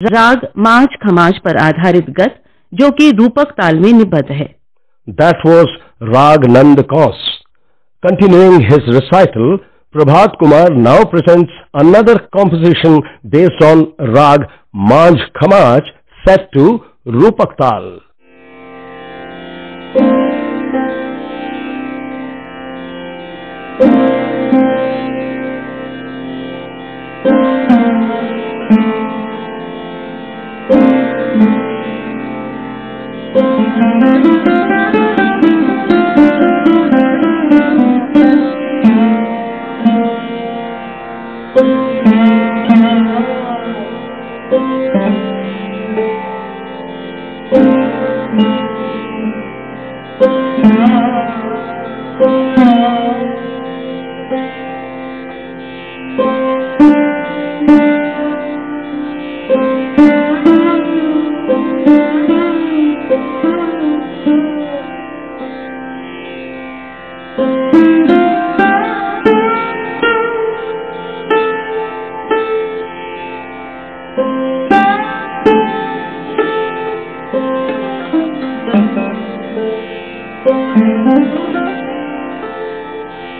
राग माच खमाज पर आधारित गत जो कि रूपक ताल में निबद्ध है। That was raag Nand Kauns continuing his recital Prabhat Kumar now presents another composition based on raag Manjh Khamaj set to रूपक ताल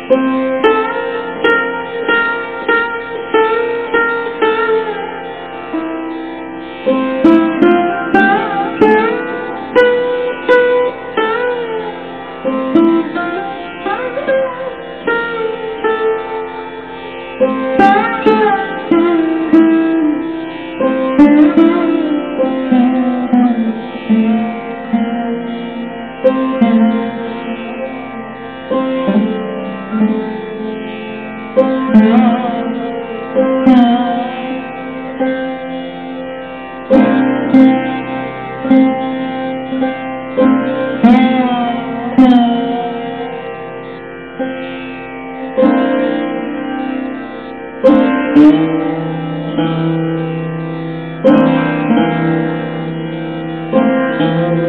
Música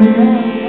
Yeah.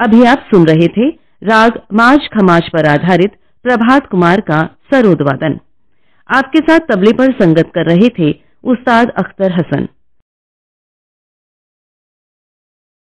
अभी आप सुन रहे थे राग माज खमाज पर आधारित प्रभात कुमार का सरोद वादन। आपके साथ तबले पर संगत कर रहे थे उस्ताद अख्तर हसन।